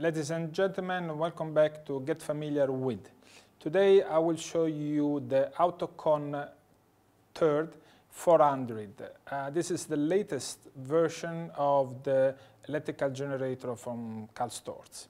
Ladies and gentlemen, welcome back to Get Familiar With. Today I will show you the Autocon third 400. Uh, this is the latest version of the electrical generator from Karl Storz.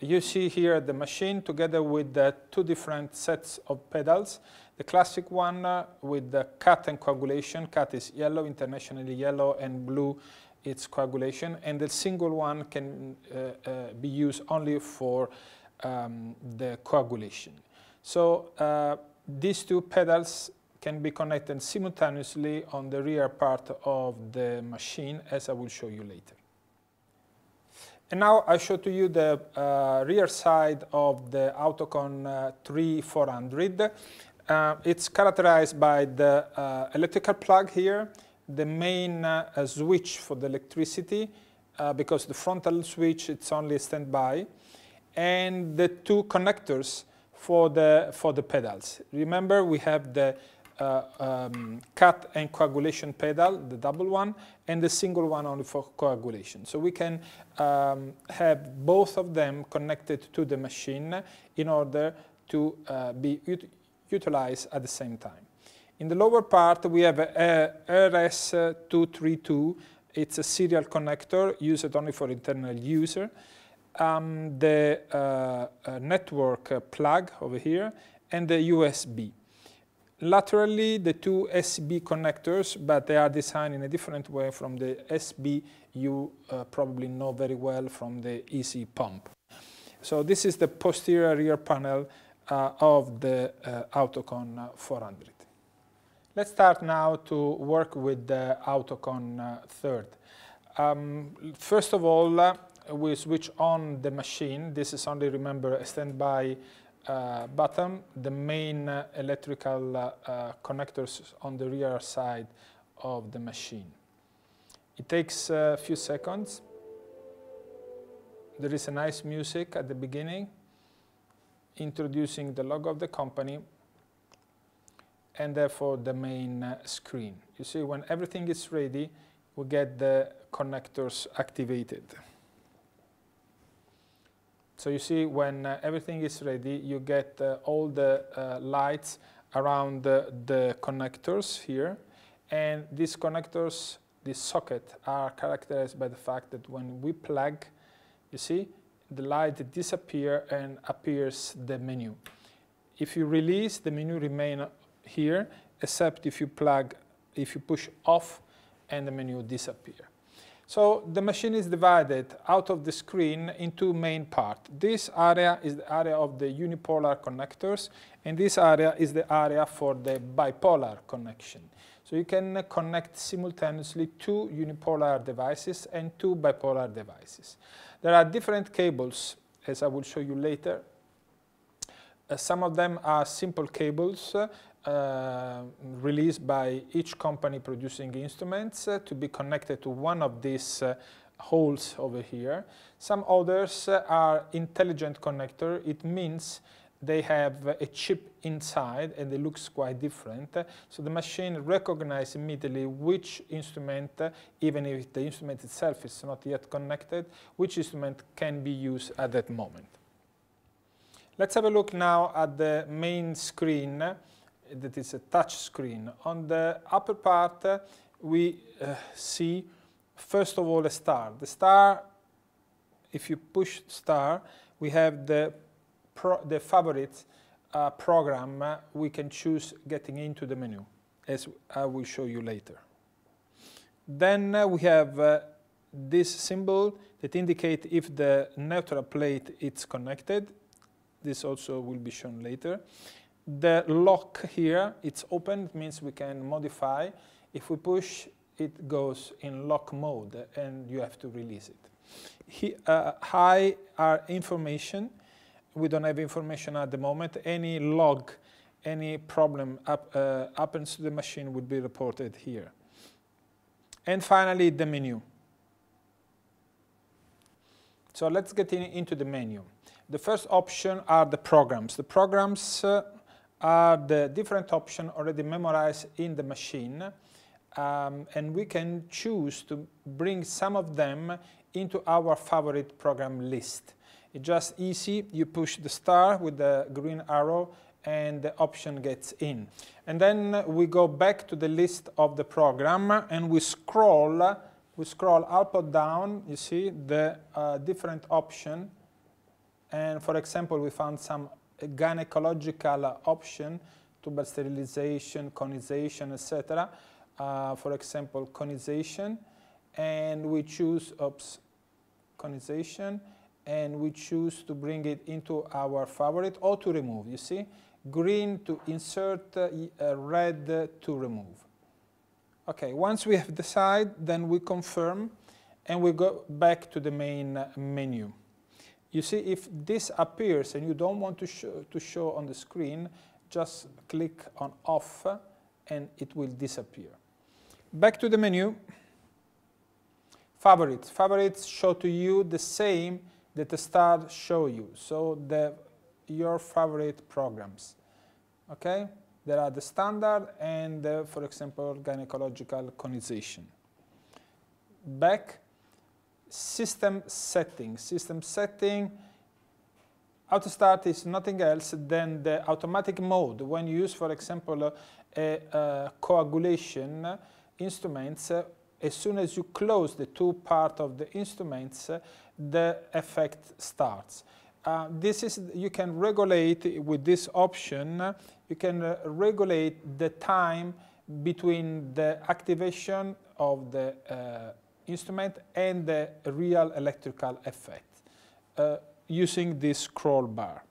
You see here the machine together with the two different sets of pedals. The classic one uh, with the cut and coagulation. Cut is yellow, internationally yellow, and blue its coagulation. And the single one can uh, uh, be used only for um, the coagulation. So uh, these two pedals can be connected simultaneously on the rear part of the machine, as I will show you later. And now I show to you the uh, rear side of the Autocon uh, 3400. Uh, it's characterized by the uh, electrical plug here, the main uh, switch for the electricity, uh, because the frontal switch it's only standby, and the two connectors for the for the pedals. Remember, we have the uh, um, cut and coagulation pedal, the double one, and the single one only for coagulation. So we can um, have both of them connected to the machine in order to uh, be ut utilized at the same time. In the lower part, we have a, a RS232. It's a serial connector used only for internal user. Um, the uh, uh, network plug over here, and the USB laterally the two SB connectors, but they are designed in a different way from the SB you uh, probably know very well from the EC pump. So this is the posterior rear panel uh, of the uh, Autocon 400. Let's start now to work with the Autocon uh, third. Um, first of all, uh, we switch on the machine. This is only, remember, a standby uh, bottom, the main uh, electrical uh, connectors on the rear side of the machine. It takes a few seconds. There is a nice music at the beginning, introducing the logo of the company, and therefore the main uh, screen. You see, when everything is ready, we get the connectors activated. So you see when uh, everything is ready, you get uh, all the uh, lights around the, the, connectors here. And these connectors, this socket, are characterized by the fact that when we plug, you see, the light disappear and appears the menu. If you release, the menu remain here, except if you plug, if you push off and the menu disappear. So the machine is divided out of the screen into main parts. This area is the area of the unipolar connectors, and this area is the area for the bipolar connection. So you can connect simultaneously two unipolar devices and two bipolar devices. There are different cables, as I will show you later. Uh, some of them are simple cables, uh, uh, released by each company producing instruments uh, to be connected to one of these uh, holes over here. Some others uh, are intelligent connector. It means they have a chip inside and it looks quite different. So the machine recognizes immediately which instrument, even if the instrument itself is not yet connected, which instrument can be used at that moment. Let's have a look now at the main screen that is a touch screen. On the upper part, uh, we uh, see, first of all, a star. The star, if you push star, we have the, pro the favorite uh, program uh, we can choose getting into the menu, as I will show you later. Then uh, we have uh, this symbol that indicate if the neutral plate is connected. This also will be shown later. The lock here, it's open, it means we can modify. If we push, it goes in lock mode and you have to release it. He, uh, high are information. We don't have information at the moment. Any log, any problem up, uh, happens to the machine would be reported here. And finally, the menu. So let's get in, into the menu. The first option are the programs. The programs uh, are the different options already memorized in the machine. Um, and we can choose to bring some of them into our favorite program list. It's just easy. You push the star with the green arrow and the option gets in. And then we go back to the list of the program and we scroll, we scroll up or down, you see, the uh, different option. And for example, we found some gynecological option, tubal sterilization, conization, etc. Uh, for example, conization. And we choose, oops, conization, and we choose to bring it into our favorite or to remove, you see? green to insert, uh, uh, red to remove. Okay, once we have decided, then we confirm and we go back to the main menu. You see, if this appears and you don't want to show, to show on the screen, just click on off and it will disappear. Back to the menu. Favorites. Favorites show to you the same that the stars show you. So the your favorite programs. Okay? There are the standard and, uh, for example, gynecological conization. Back, system setting. System setting, auto start is nothing else than the automatic mode. When you use, for example, a, a coagulation instruments, as soon as you close the two part of the instruments, the effect starts. Uh, this is, you can regulate with this option, you can uh, regulate the time between the activation of the uh, instrument and the real electrical effect uh, using this scroll bar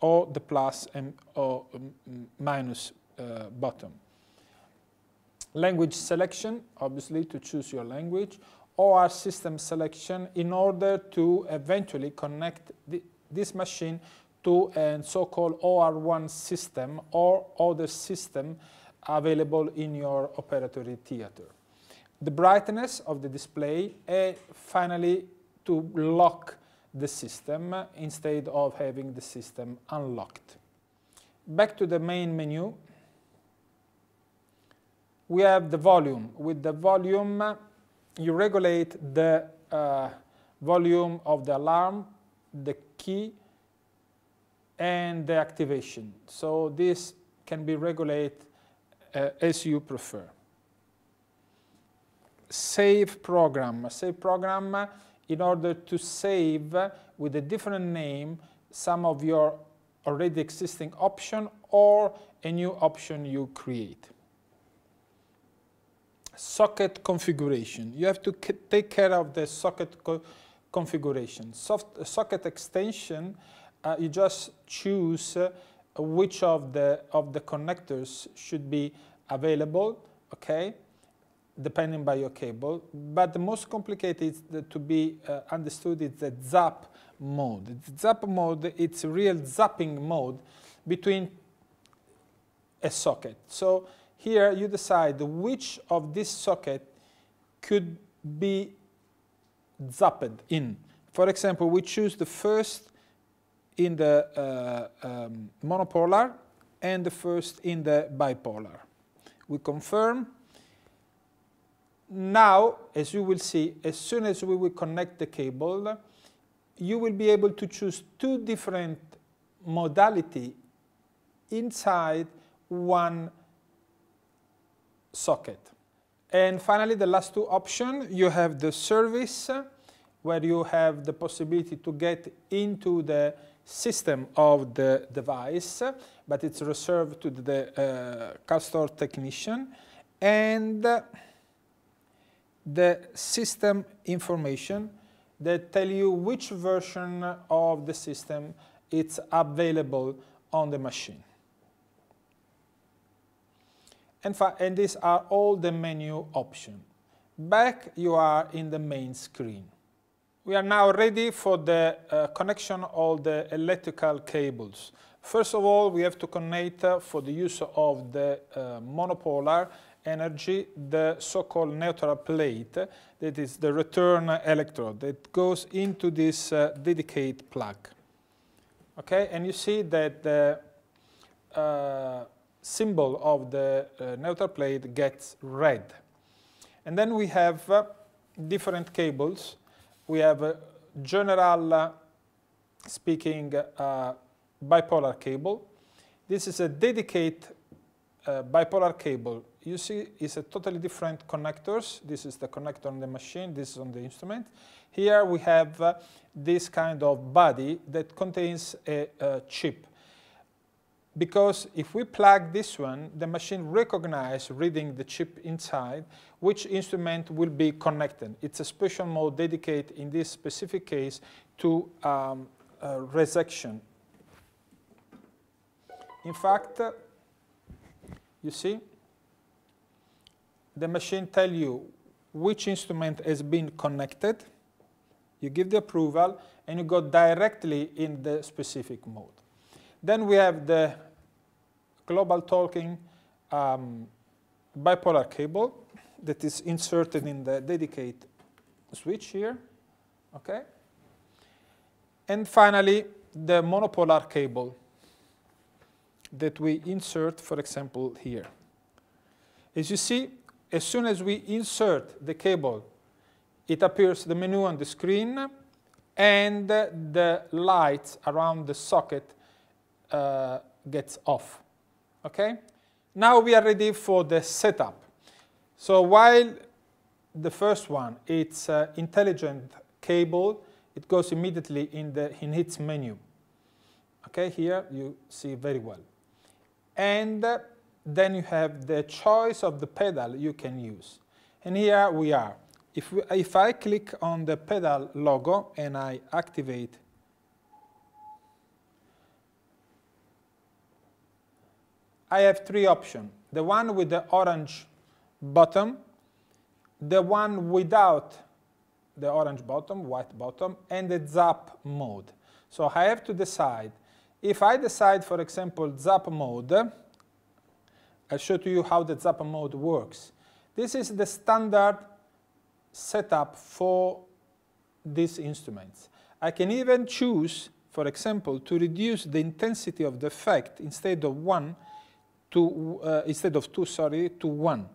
or the plus and or um, minus uh, button. Language selection, obviously to choose your language, or system selection in order to eventually connect the this machine to a so-called OR1 system or other system available in your operatory theater. The brightness of the display and finally to lock the system instead of having the system unlocked. Back to the main menu, we have the volume. With the volume, you regulate the uh, volume of the alarm, the key and the activation. So this can be regulated uh, as you prefer. Save program. Save program in order to save with a different name some of your already existing option or a new option you create. Socket configuration. You have to take care of the socket configuration. Soft, socket extension, uh, you just choose uh, which of the, of the connectors should be available, okay, depending by your cable. But the most complicated to be uh, understood is the zap mode. The zap mode, it's a real zapping mode between a socket. So here you decide which of this socket could be zapped in. For example, we choose the first in the uh, um, monopolar and the first in the bipolar. We confirm. Now, as you will see, as soon as we will connect the cable, you will be able to choose two different modality inside one socket. And finally, the last two options, you have the service, where you have the possibility to get into the system of the device, but it's reserved to the uh, technician, and the system information that tell you which version of the system it's available on the machine. And, and these are all the menu options. Back, you are in the main screen. We are now ready for the uh, connection of the electrical cables. First of all, we have to connect uh, for the use of the uh, monopolar energy the so-called neutral plate that is the return electrode that goes into this uh, dedicated plug. Okay, and you see that the uh, symbol of the uh, neutral plate gets red. And then we have uh, different cables. We have a general uh, speaking uh, bipolar cable. This is a dedicated bipolar cable. You see it's a totally different connectors. This is the connector on the machine, this is on the instrument. Here we have uh, this kind of body that contains a, a chip because if we plug this one, the machine recognizes reading the chip inside, which instrument will be connected. It's a special mode dedicated in this specific case to um, uh, resection. In fact, uh, you see, the machine tell you which instrument has been connected, you give the approval, and you go directly in the specific mode. Then we have the global talking um, bipolar cable that is inserted in the dedicated switch here. Okay. And finally, the monopolar cable that we insert, for example, here. As you see, as soon as we insert the cable, it appears the menu on the screen and the lights around the socket uh, gets off. Okay? Now we are ready for the setup. So while the first one, it's uh, intelligent cable, it goes immediately in, the, in its menu. Okay, here you see very well. And uh, then you have the choice of the pedal you can use. And here we are. If, we, if I click on the pedal logo and I activate I have three options. The one with the orange bottom, the one without the orange bottom, white bottom, and the zap mode. So I have to decide. If I decide, for example, zap mode, I'll show to you how the Zappa mode works. This is the standard setup for these instruments. I can even choose, for example, to reduce the intensity of the effect instead of 1 to uh, instead of two, sorry, to one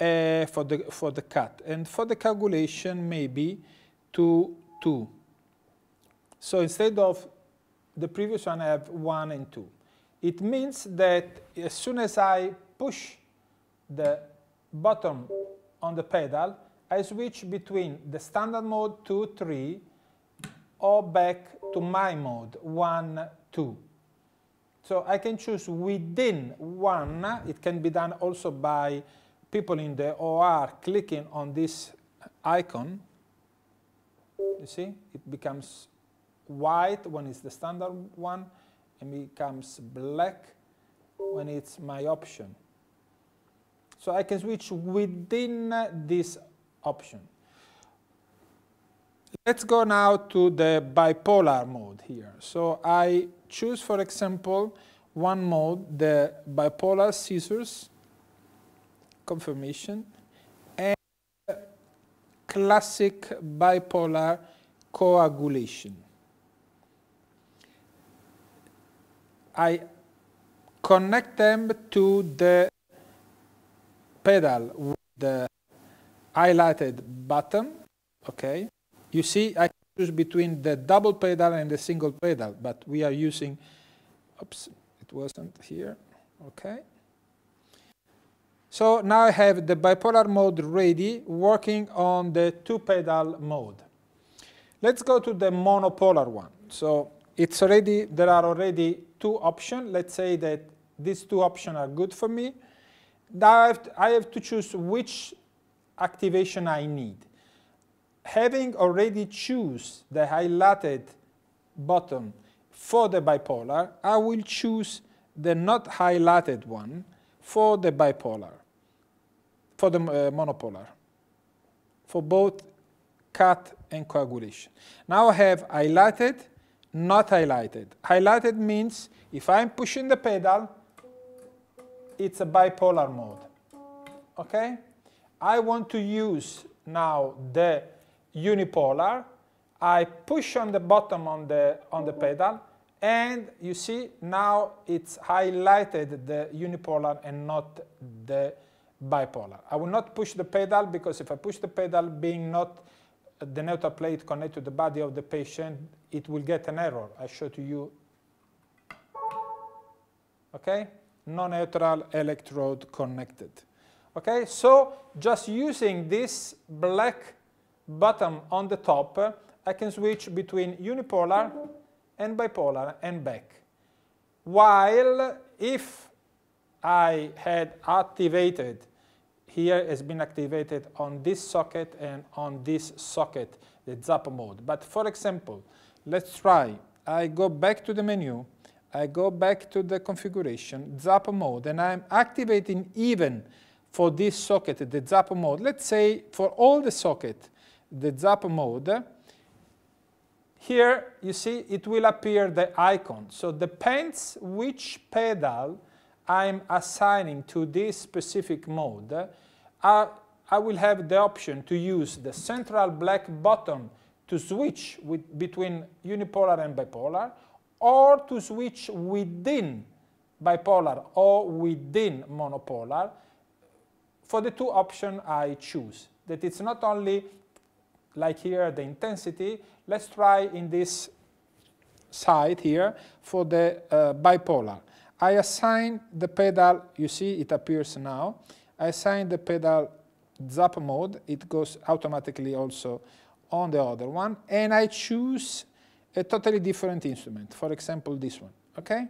uh, for the for the cut, and for the coagulation maybe to two. So instead of the previous one, I have one and two. It means that as soon as I push the bottom on the pedal, I switch between the standard mode 2, 3, or back to my mode 1, 2. So I can choose within one. It can be done also by people in the OR clicking on this icon. You see, it becomes white when it's the standard one and becomes black when it's my option. So I can switch within uh, this option. Let's go now to the bipolar mode here. So I choose, for example, one mode, the bipolar scissors confirmation, and classic bipolar coagulation. I connect them to the pedal with the highlighted button, okay? You see, I choose between the double pedal and the single pedal, but we are using, oops, it wasn't here, okay. So now I have the bipolar mode ready, working on the two pedal mode. Let's go to the monopolar one. So it's already, there are already two options. Let's say that these two options are good for me. Now I have to, I have to choose which activation I need having already choose the highlighted button for the bipolar, I will choose the not highlighted one for the bipolar, for the uh, monopolar, for both cut and coagulation. Now I have highlighted, not highlighted. Highlighted means if I'm pushing the pedal, it's a bipolar mode. Okay? I want to use now the unipolar. I push on the bottom on the, on the pedal, and you see now it's highlighted the unipolar and not the bipolar. I will not push the pedal because if I push the pedal being not the neutral plate connect to the body of the patient, it will get an error. I show to you. Okay? Non-neutral electrode connected. Okay, so just using this black button on the top, I can switch between unipolar and bipolar and back. While if I had activated, here has been activated on this socket and on this socket, the ZAP mode. But for example, let's try. I go back to the menu, I go back to the configuration, ZAP mode, and I'm activating even for this socket, the ZAP mode. Let's say for all the socket, the ZAP mode, here you see it will appear the icon. So depends which pedal I'm assigning to this specific mode, I, I will have the option to use the central black button to switch with, between unipolar and bipolar, or to switch within bipolar or within monopolar for the two options I choose. That it's not only like here the intensity, let's try in this side here for the uh, bipolar. I assign the pedal, you see it appears now, assign the pedal zap mode, it goes automatically also on the other one, and I choose a totally different instrument, for example this one, okay?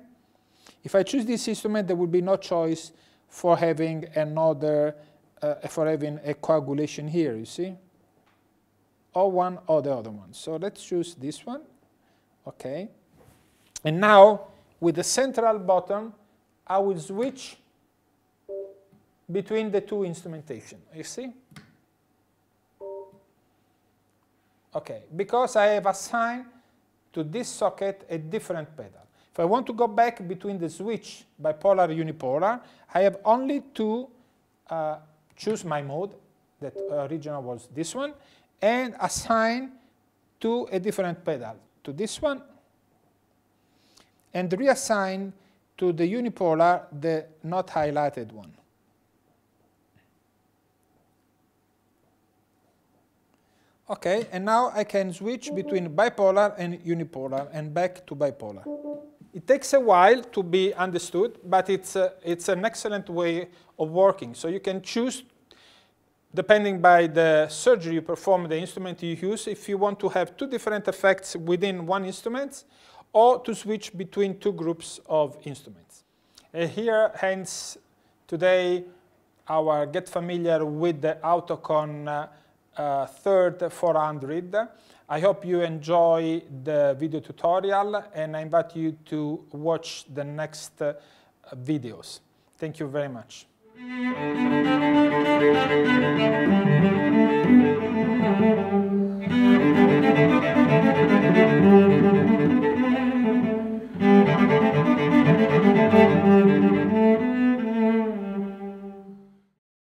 If I choose this instrument, there will be no choice for having another, uh, for having a coagulation here, you see? Or one or the other one. So let's choose this one, okay? And now, with the central button, I will switch between the two instrumentation. You see? Okay, because I have assigned to this socket a different pedal. If I want to go back between the switch bipolar unipolar, I have only to uh, choose my mode, that original was this one, and assign to a different pedal, to this one, and reassign to the unipolar the not highlighted one. Okay, and now I can switch between bipolar and unipolar and back to bipolar. It takes a while to be understood, but it's, a, it's an excellent way of working. So you can choose, depending by the surgery you perform, the instrument you use, if you want to have two different effects within one instrument, or to switch between two groups of instruments. And here, hence, today, our get familiar with the Autocon uh, third 400. I hope you enjoy the video tutorial and I invite you to watch the next uh, videos. Thank you very much.